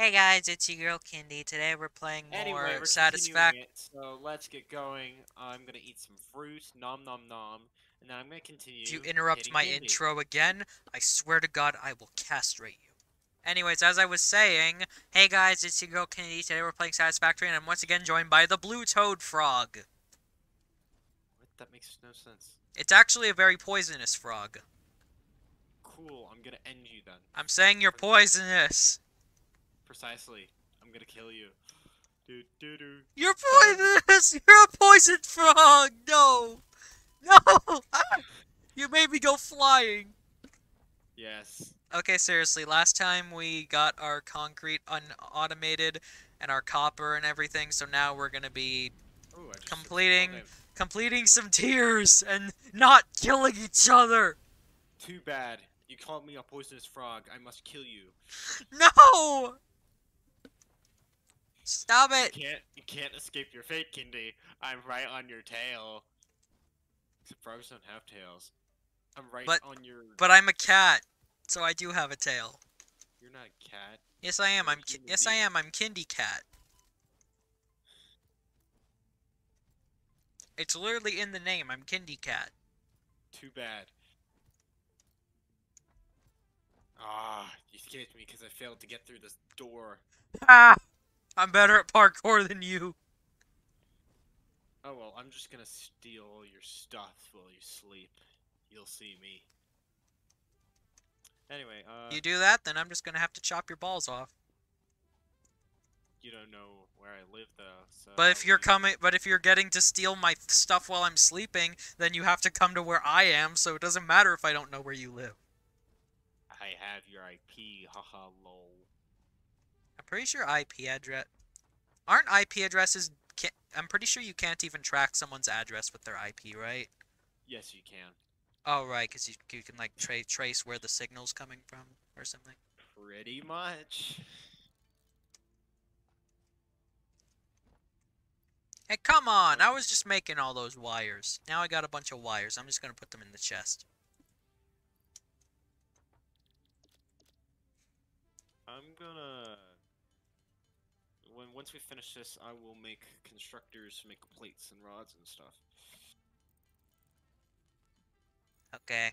Hey guys, it's your girl Kindy. Today we're playing more Anyway, we're Satisfac. so let's get going. I'm gonna eat some fruit, nom nom nom, and then I'm gonna continue. If you interrupt my Kindy. intro again, I swear to God, I will castrate you. Anyways, as I was saying, hey guys, it's your girl Kindy. Today we're playing Satisfactory, and I'm once again joined by the Blue Toad Frog. What? That makes no sense. It's actually a very poisonous frog. Cool. I'm gonna end you then. I'm saying you're poisonous. Precisely. I'm gonna kill you. Do do do. You're poisonous. You're a poisoned frog. No, no. Ah! You made me go flying. Yes. Okay, seriously, last time we got our concrete unautomated and our copper and everything, so now we're gonna be Ooh, Completing- completing some tiers and not killing each other. Too bad. You called me a poisonous frog. I must kill you. No! Stop it! You can't. You can't escape your fate, Kindy. I'm right on your tail. Except frogs don't have tails. I'm right But- on your. But I'm a cat, so I do have a tail. You're not a cat. Yes, I am. You're I'm ki- yes, I am. I'm Kindy Cat. It's literally in the name. I'm Kindy Cat. Too bad. Ah, you escaped me because I failed to get through this door. Ah! I'm better at parkour than you. Oh well, I'm just gonna steal all your stuff while you sleep. You'll see me. Anyway, uh, You do that, then I'm just gonna have to chop your balls off. you don't know where I live though, so. But if you're you- coming, but if you're getting to steal my stuff while I'm sleeping, then you have to come to where I am. So it doesn't matter if I don't know where you live. I have your IP, haha, lol. I'm pretty sure IP address. Aren't IP addresses? Can- I'm pretty sure you can't even track someone's address with their IP, right? Yes, you can. Oh, right, because you, you can like tra- trace where the signal's coming from or something. Pretty much. Hey, come on! I was just making all those wires. Now I got a bunch of wires. I'm just gonna put them in the chest. I'm gonna. When once we finish this, I will make constructors make plates and rods and stuff. Okay.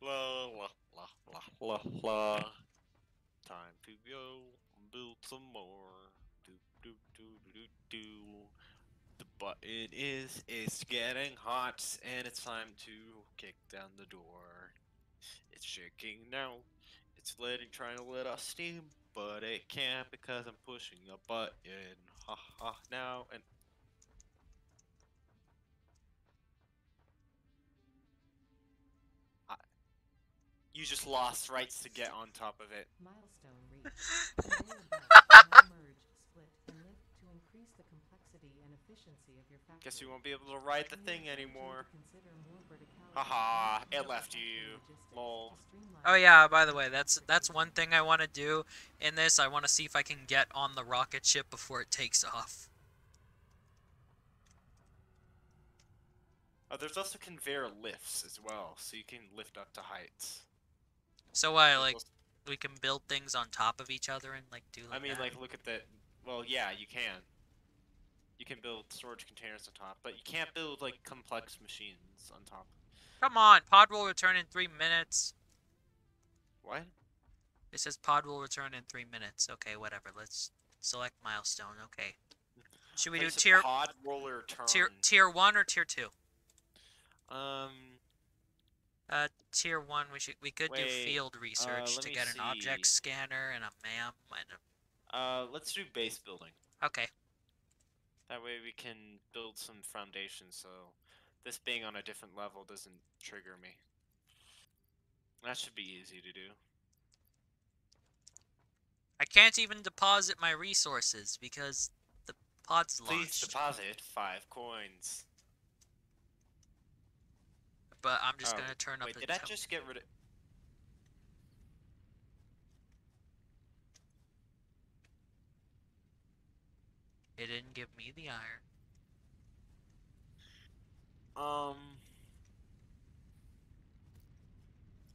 La la la la la la. Time to go build some more. Do do do do do do. The button is it's getting hot and it's time to kick down the door. It's shaking now. It's letting trying to let off steam, but it can't because I'm pushing a button. Ha ha now and you just lost rights to get on top of it. Milestone reached. Conveyor belts now merge, split, and lift to increase the complexity and efficiency of your factory. Guess you won't be able to ride the thing will need to anymore. consider more verticality Haha, it left you. Oh, logistics Lol. Oh yeah, by the way, that's that's one thing I want to do in this. I want to see if I can get on the rocket ship before it takes off. Oh, there's also conveyor lifts as well, so you can lift up to heights. So I Like, like we can build things on top of each other and like do. I mean, that. like, look at that. Well, yeah, you can. You can build storage containers on top, but you can't build like complex machines on top. Come on, pod will return in three minutes. What? It says pod will return in three minutes. Okay, whatever. Let's select milestone. Okay. Should we do Place tier pod roller turn. tier tier one or tier two? Um. Uh, tier one. We should we could do field research let to get an object scanner and a map and a Uh, let's do base building. Okay. That way we can build some foundation so this being on a different level doesn't trigger me. That should be easy to do. I can't even deposit my resources because the pod's Please launched. deposit five coins. but I'm just Oh, gonna turn up Wait, the did I just get rid of? It didn't give me the iron. Um.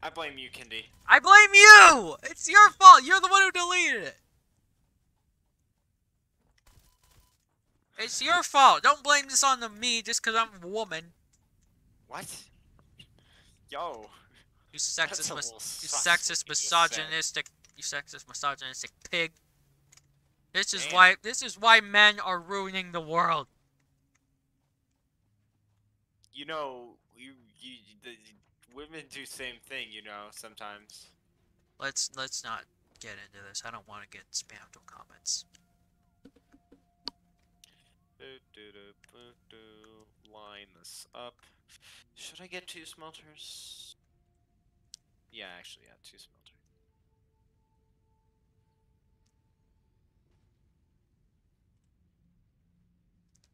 I blame you, Kindy. I blame you! It's your fault! You're the one who deleted it! It's your fault! Don't blame this on the me just because I'm a woman. What? Yo. You sexist, mis- you sexist, misogynistic, you sexist, misogynistic pig. This is Damn. why, this is why men are ruining the world. You know, you, you the, women do same thing. You know, sometimes. Let's, let's not get into this. I don't want to get spammed with comments. Do, do, do, do, do. Line this up. Should I get two smelters? Yeah, actually, yeah, two smelters.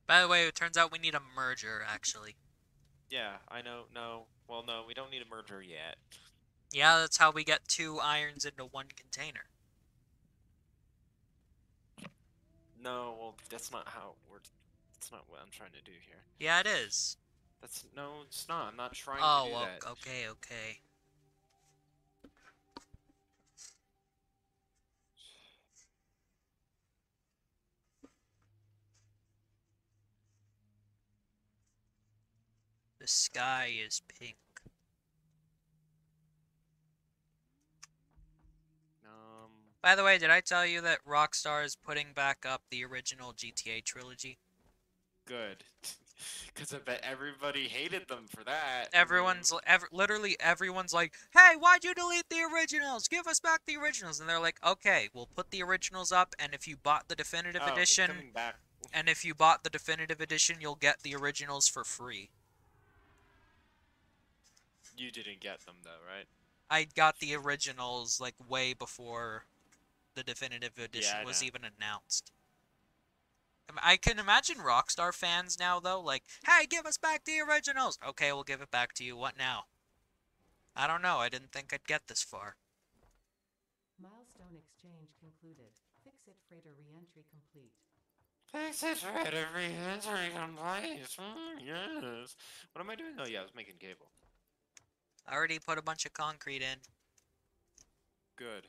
By the way, it turns out we need a merger, actually. Yeah, I know. No, well, no, we don't need a merger yet. Yeah, that's how we get two irons into one container. No, well, that's not how we're. That's not what I'm trying to do here. Yeah, it is. That's no, it's not. I'm not trying Oh, to do well, that. okay, okay. The sky is pink. Um, By the way, did I tell you that Rockstar is putting back up the original GTA trilogy? good. Because I bet everybody hated them for that. Everyone's ev- literally everyone's like, "Hey, why'd you delete the originals? Give us back the originals." And they're like, "Okay, we'll put the originals up, and if you bought the definitive Oh, edition, back. and if you bought the definitive edition, you'll get the originals for free." You didn't get them though, right? I got the originals like way before the definitive edition I was know. even announced. I can imagine Rockstar fans now though, like, "Hey, give us back the originals." Okay, we'll give it back to you. What now? I don't know. I didn't think I'd get this far. Milestone exchange concluded. FICSIT freighter reentry complete. Fix it right every entry place. Mm, yes. What am I doing? Oh yeah, I was making cable. I already put a bunch of concrete in. Good.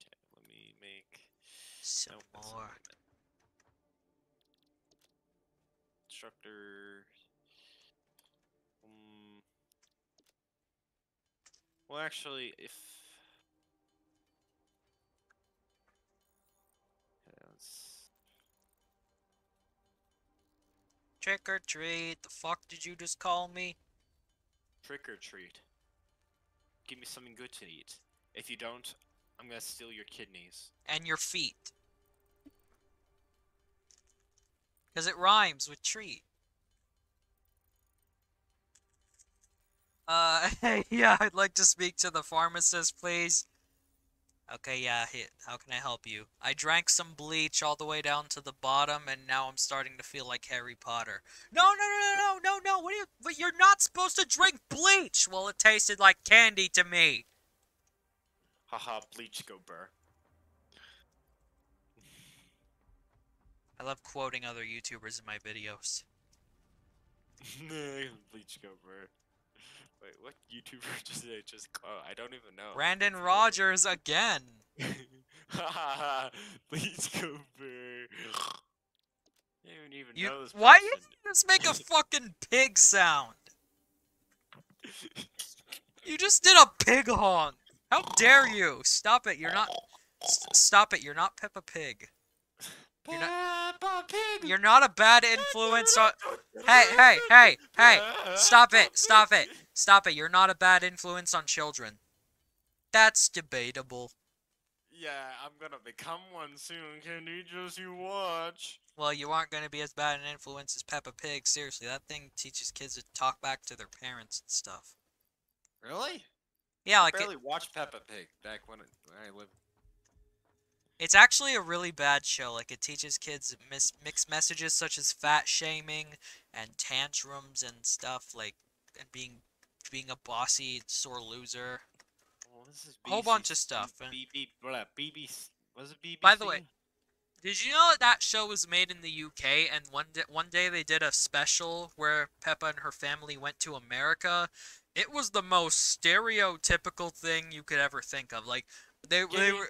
Okay, let me make Some Nope, more. what I meant. Instructor. Um, well, actually, if. Trick or treat. The fuck did you just call me? Trick or treat. Give me something good to eat. If you don't, I'm gonna steal your kidneys. And your feet. Because it rhymes with treat. Uh, yeah, I'd like to speak to the pharmacist, please. Okay, yeah, how can I help you? I drank some bleach all the way down to the bottom, and now I'm starting to feel like Harry Potter. No, no, no, no, no, no, no, what are you, but you're not supposed to drink bleach! Well, it tasted like candy to me. Haha, bleach go burr. I love quoting other YouTubers in my videos. bleach go burr. Wait, what YouTuber did I just oh, I don't even know. Brandon Bleach go burr. Rogers again. Bleach go burr. I don't even You, know this why you just make a fucking pig sound? You just did a pig honk. How dare you? Stop it. You're not. s- Stop it. You're not Peppa Pig. You're Peppa Pig. You're not a bad influence on. Hey, hey, hey, hey! Stop it! Stop it! Stop it! You're not a bad influence on children. That's debatable. Yeah, I'm gonna become one soon. Can you just you watch? Well, you aren't going to be as bad an influence as Peppa Pig. Seriously, that thing teaches kids to talk back to their parents and stuff. Really? Yeah, I like it, barely watched Peppa Pig back when, it, when I lived. It's actually a really bad show. Like it teaches kids mis- mixed messages such as fat shaming and tantrums and stuff like and being being a bossy sore loser. Well, A whole bunch of stuff, blah, BBC Was it BBC? By the way, Did you know that that show was made in the UK and one day, one day they did a special where Peppa and her family went to America? It was the most stereotypical thing you could ever think of. Like they they were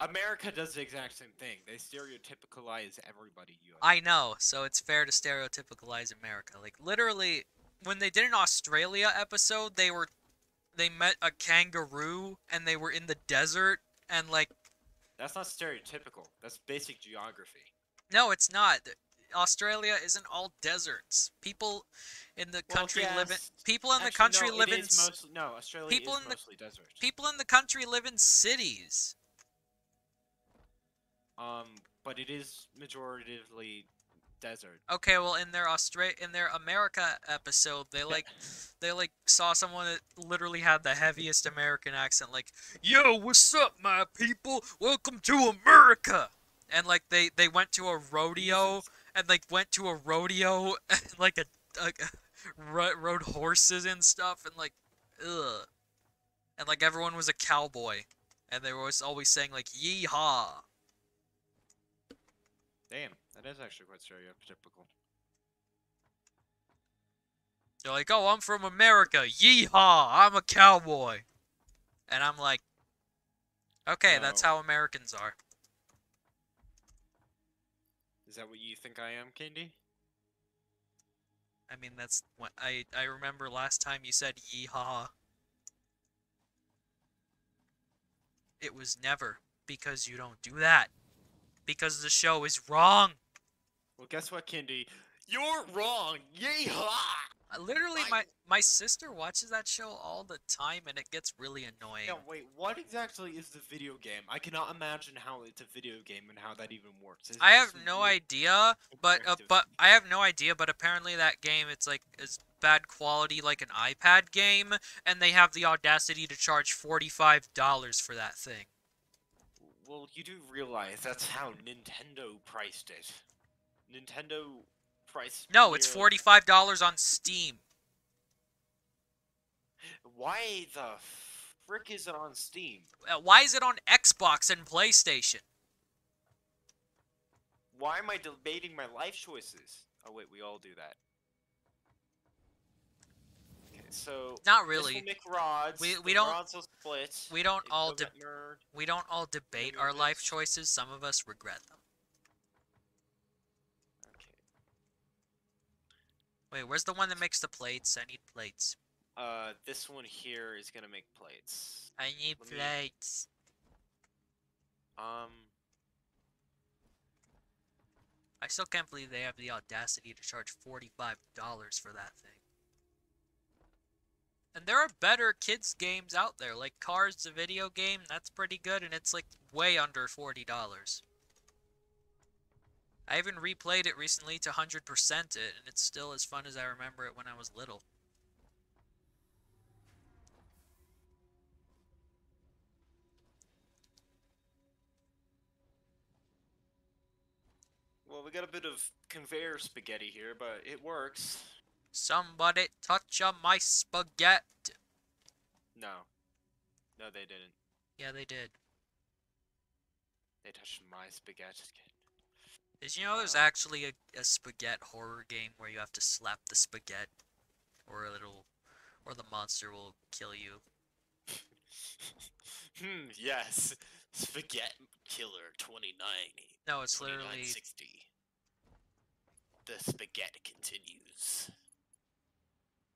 America does the exact same thing. They stereotypicalize everybody. You I know, so it's fair to stereotypicalize America. Like literally when they did an Australia episode, they were they met a kangaroo and they were in the desert and like That's not stereotypical. That's basic geography. no, it's not. Australia isn't all deserts. People in the Well, country live in people in the country no, live in mostly, no. Australia people is in the- mostly desert. people in the country live in cities. Um, but it is majoritively desert. Okay, well in their Austra- in their America episode, they like they like saw someone that literally had the heaviest American accent like, "Yo, what's up, my people? Welcome to America." And like they they went to a rodeo and like went to a rodeo and like a, a ro- rode horses and stuff and like ugh. And like everyone was a cowboy and they were always, always saying like yeehaw. Damn, that is actually quite stereotypical. They're like, "Oh, I'm from America. Yeehaw! I'm a cowboy." And I'm like, "Okay, that's how Americans are." Is that what you think I am, Candy? I mean, that's what I I remember last time you said yeehaw. It was never because you don't do that. Because the show is wrong. Well, guess what, Candy? You're wrong. Yeehaw! Literally, I- my my sister watches that show all the time, and it gets really annoying. No, wait. What exactly is the video game? I cannot imagine how it's a video game and how that even works. Is I have no idea, but uh, but I have no idea. But apparently that game it's like it's bad quality, like an iPad game, and they have the audacity to charge forty five dollars for that thing. Well, you do realize that's how Nintendo priced it. Nintendo price. No, it's forty five dollars on Steam. Why the frick is it on Steam? Uh, Why is it on Xbox and PlayStation? Why am I debating my life choices? Oh wait, we all do that. Okay, so Not really. rods. We- we don't- Rods will split. we don't all de- We don't all debate our life choices. Some of us regret them. Okay. Wait, where's the one that makes the plates? I need plates. Uh, this one here is gonna make plates. I need Let me- plates. Um, I still can't believe they have the audacity to charge $45 for that thing. And there are better kids games out there, like Cars the video game, that's pretty good and it's like way under $40. I even replayed it recently to 100% it and it's still as fun as I remember it when I was little. well, we got a bit of conveyor spaghetti here, but it works. Somebody touch on my spaghetti. No. No, they didn't. Yeah, they did. They touched my spaghetti. Did you know there's actually a, a spaghetti horror game where you have to slap the spaghetti, or it'll, or the monster will kill you. hmm, yes. Spaghetti Killer 2090. No, it's literally 2960. The spaghetti continues.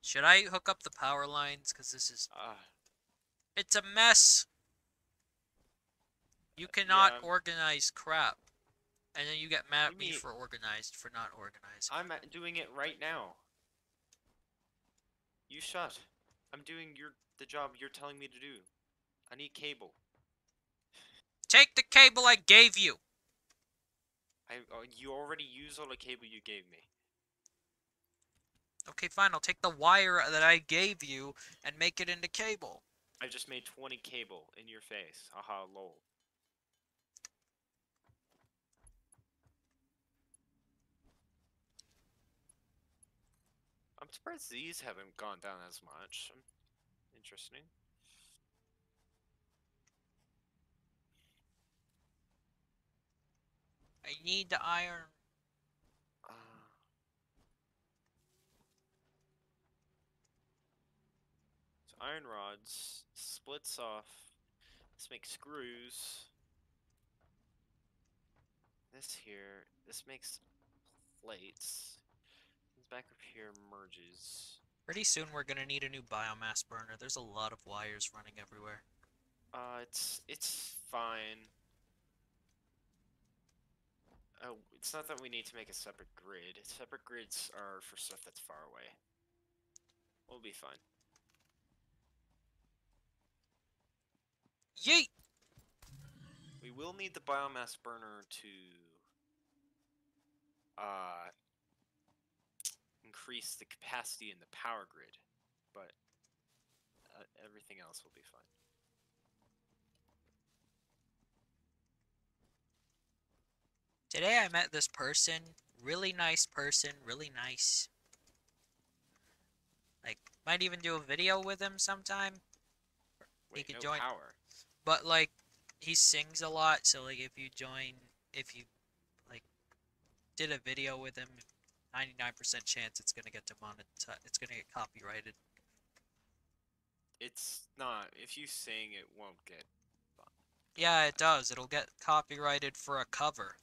Should I hook up the power lines? Cause this is Uh, it's a mess. You cannot yeah. organize crap, and then you get mad at me mean- for organized for not organized. I'm doing it right now. You shut. I'm doing your the job you're telling me to do. I need cable. Take the cable I gave you. I uh, you already used all the cable you gave me. Okay, fine. I'll take the wire that I gave you and make it into cable. I just made 20 cable in your face. Aha, lol. I'm surprised these haven't gone down as much. Interesting. I need the iron. Uh, so iron rods splits off. This makes screws. This here, this makes plates. Back up here merges. Pretty soon we're gonna need a new biomass burner. There's a lot of wires running everywhere. Uh, it's it's fine. Oh, it's not that we need to make a separate grid. Separate grids are for stuff that's far away. We'll be fine. Yeet! We will need the biomass burner to uh increase the capacity in the power grid, but uh, everything else will be fine. Today I met this person. Really nice person. Really nice. Like, might even do a video with him sometime. He Wait, could no join- power. But, like, he sings a lot, so, like, if you join, if you, like, did a video with him, 99% chance it's gonna get demonetized. It's gonna get copyrighted. It's not. If you sing, it won't get. Yeah, it does. It'll get copyrighted for a cover.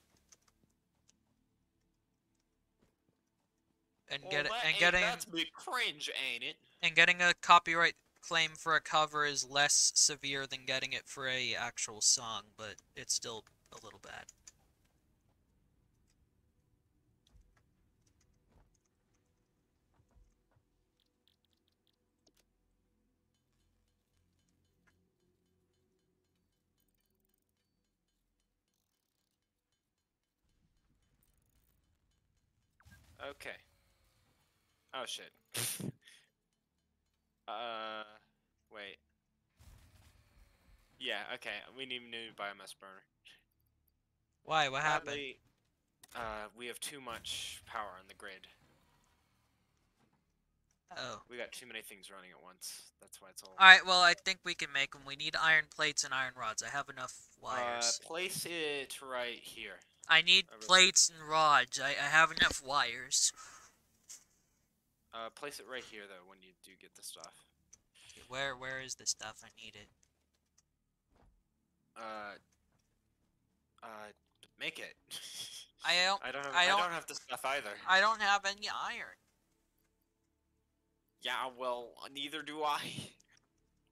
And get it, and getting that's big cringe, ain't it? and getting a copyright claim for a cover is less severe than getting it for a actual song, but it's still a little bad. Okay. Oh shit. uh, wait. Yeah. Okay. We need a new biomass burner. Why? What happened? Uh, we have too much power on the grid. Oh. We got too many things running at once. That's why it's all. Alright, well, I think we can make them. We need iron plates and iron rods. I have enough wires. Uh, place it right here. I need I really- plates and rods. I, I have enough wires. Uh, place it right here though when you do get the stuff. Where Where is the stuff? I need it. Uh, uh, make it. I don't. I don't have. I I don't- don't have the stuff either. I don't have any iron. Yeah, well, neither do I.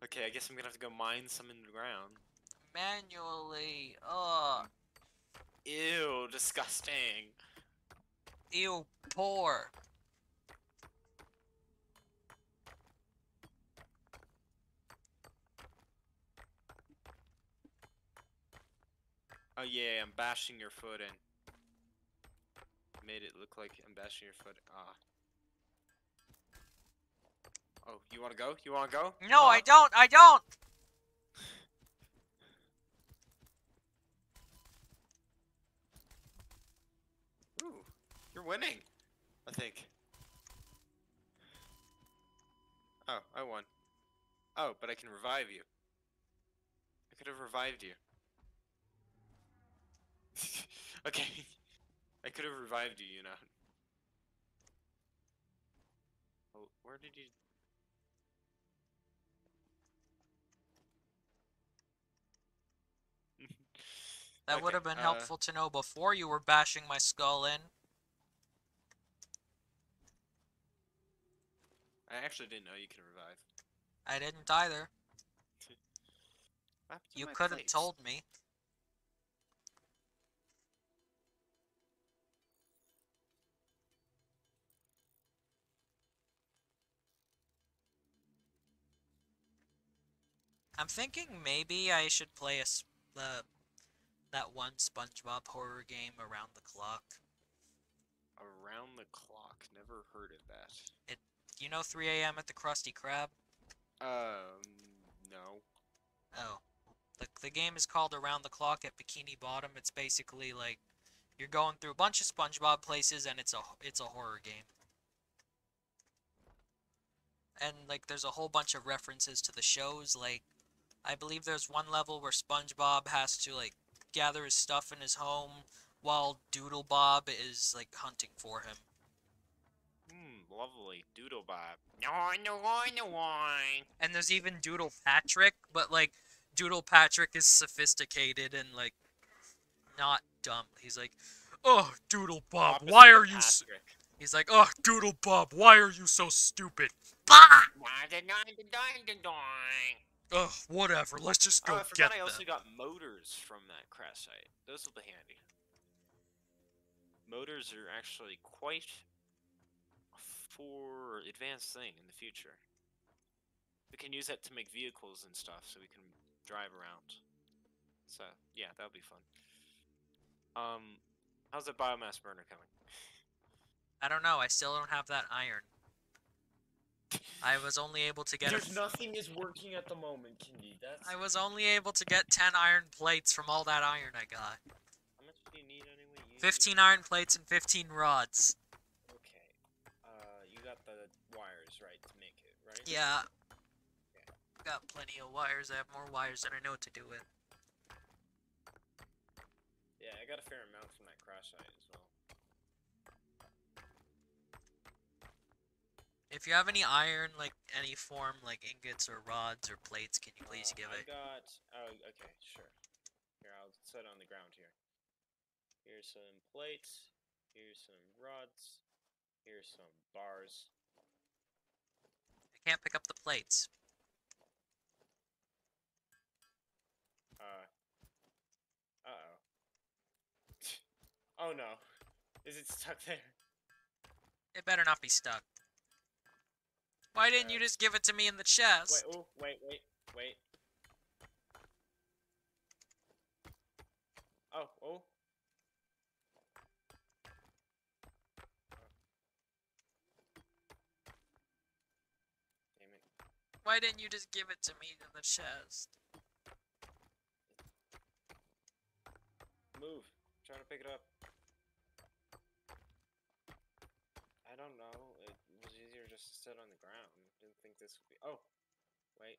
Okay, I guess I'm gonna have to go mine some in the ground. Manually. Ugh. Ew, disgusting. Ew. Poor. Oh yeah, I'm bashing your foot in. Made it look like I'm bashing your foot. Ah. Oh, you wanna go? You wanna go? No, I Huh? don't. I don't. Ooh, you're winning. I think. Oh, I won. Oh, but I can revive you. I could have revived you. okay. I could have revived you, you know. Oh, where did you... That would have been uh, helpful to know before you were bashing my skull in. I actually didn't know you could revive. I didn't either. What happened to You could have told me. I'm thinking maybe I should play a the uh, that one SpongeBob horror game around the clock. Around the clock. Never heard of that. You know 3 a.m. at the Krusty Krab? Um, no. Oh. The, the game is called Around the Clock at Bikini Bottom. It's basically like you're going through a bunch of SpongeBob places and it's a it's a horror game. And like there's a whole bunch of references to the shows like I believe there's one level where SpongeBob has to like gather his stuff in his home. while Doodle Bob is like hunting for him. Lovely. Doodle Bob. No, no, no, no. And there's even Doodle Patrick, but like Doodle Patrick is sophisticated and like not dumb. He's like, "Oh, Doodle Bob, Opposite why are you?" S-? Patrick. He's like, "Oh, Doodle Bob, why are you so stupid?" Bah! Ugh, whatever. Let's just go Oh, I get forgot I them. also got motors from that crash site. Those will be handy. Motors are actually quite for advanced thing in the future. We can use that to make vehicles and stuff, so we can drive around. So yeah, that'll be fun. Um, how's the biomass burner coming? I don't know. I still don't have that iron. I was only able to get. a There's nothing is working at the moment, Kindy. That's I was only able to get 10 iron plates from all that iron I got. How much do you need anyway? You 15 need- iron plates and 15 rods. okay. Uh, you got the wires right to make it, right? Yeah. Got plenty of wires. I have more wires than I know what to do with. Yeah, I got a fair amount from that crash site as well. If you have any iron, like any form, like ingots or rods or plates, can you please Uh, give I it? got. Oh, okay, sure. Here, I'll set it on the ground here. Here's some plates. Here's some rods. Here's some bars. I can't pick up the plates. Uh. Uh oh. oh no. Is it stuck there? It better not be stuck. Why didn't you Uh, just give it to me in the chest? Wait, chest? oh, wait, wait, wait. Oh, oh. Damn it. Why didn't you just give it to me in the chest? Move. I'm trying to pick it up. I don't know. It was easier just to sit on the ground. Didn't think this would be. Oh, wait.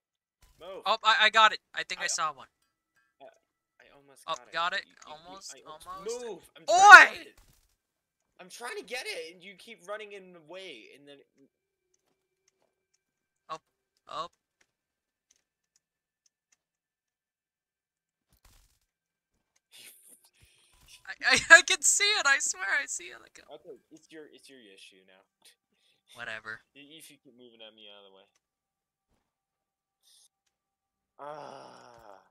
Move. Oh, I, I got it. I think I, I- saw one. I almost oh, got got it. it. You- you- you- Almost, almost. Move. I'm trying to Oi! get it. I'm trying to get it, and you keep running in the way, and then. Oh, I, I, I can see it. I swear, I see it. Like, okay, it's your it's your issue now. whatever. If you keep moving at me out of the way. Ah.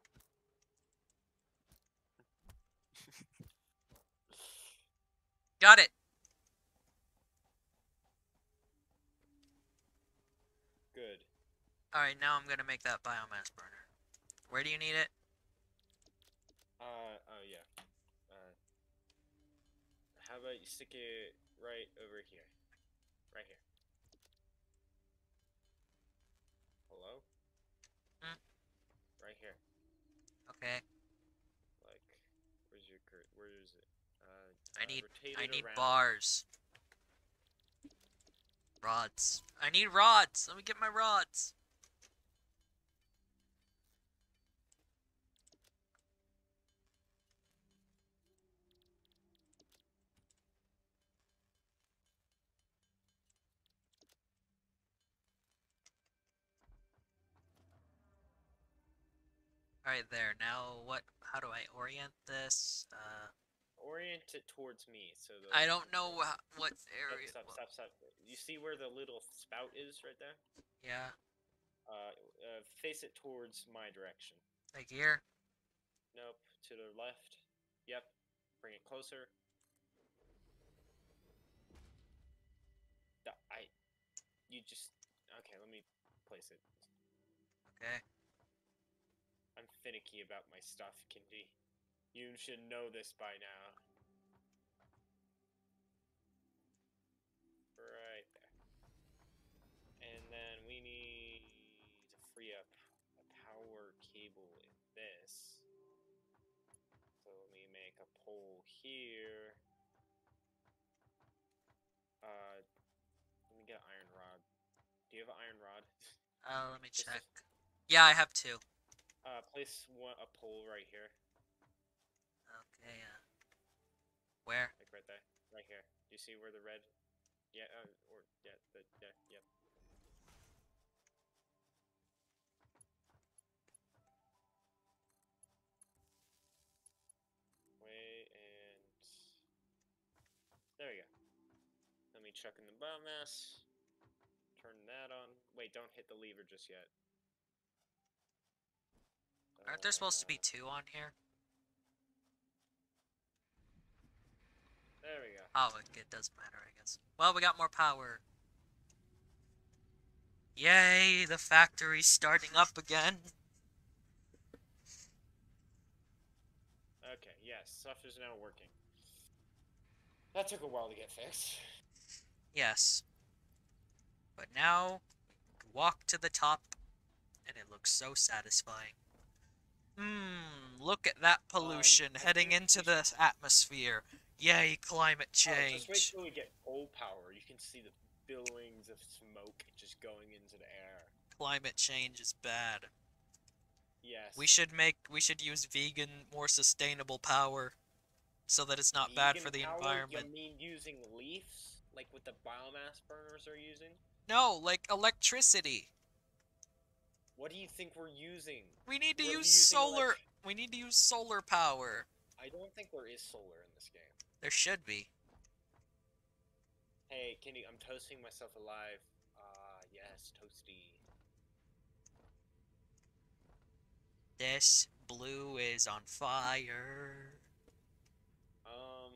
Got it. Good. All right, now I'm gonna make that biomass burner. Where do you need it? Uh, oh yeah. Uh, how about you stick it right over here? Right here. Hello? Hmm? Right here. Okay. Like, where's your cur- Where is it? Uh, I uh, need I need around. bars. Rods. I need rods. Let me get my rods. Alright, there. Now, what? How do I orient this? Uh, Orient it towards me, so the. I don't know wha- what Stop, area. stop, wha- stop, stop. You see where the little spout is right there? Yeah, Uh, uh, face it towards my direction. like here. Nope, to the left. Yep. Bring it closer. I. You just. Okay, let me place it. Okay. Finicky about my stuff, Kindy. You should know this by now. Right there. And then we need to free up a power cable in this. So let me make a pole here. Uh, let me get an iron rod. Do you have an iron rod? Uh, let me check. Yeah, I have two. Uh, place one a pole right here. Okay. Uh, Where? Like right there, right here. Do you see where the red? Yeah, uh, or yeah, the yeah, yep. Wait and there we go. Let me chuck in the biomass. Turn that on. Wait, don't hit the lever just yet. Aren't there supposed to be two on here? There we go. Oh, it, it doesn't matter, I guess. Well, we got more power. Yay, the factory's starting up again. Okay, yes, stuff is now working. That took a while to get fixed. Yes. But now, walk to the top, and it looks so satisfying. Mmm, look at that pollution I heading into the atmosphere. Yay, climate Oh, just wait change. till we get coal power. You can see the billowings of smoke just going into the air. Climate change is bad. Yes. We should make we should use vegan, more sustainable power so that it's not bad for Vegan the power, environment. You mean using leaves, like what the biomass burners are using? No, like electricity. What do you think we're using? We need to We're use solar. We need to use solar power. I don't think there is solar in this game. There should be. Hey, Kenny, I'm toasting myself alive. Ah, yes, toasty. This blue is on fire. Um.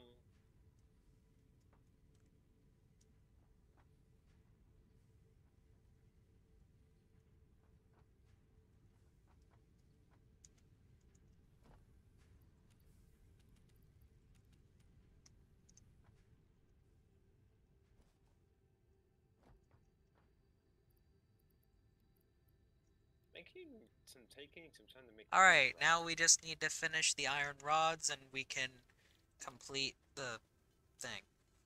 Making some taking some time to make. All right, now we just need to finish the iron rods and we can complete the thing.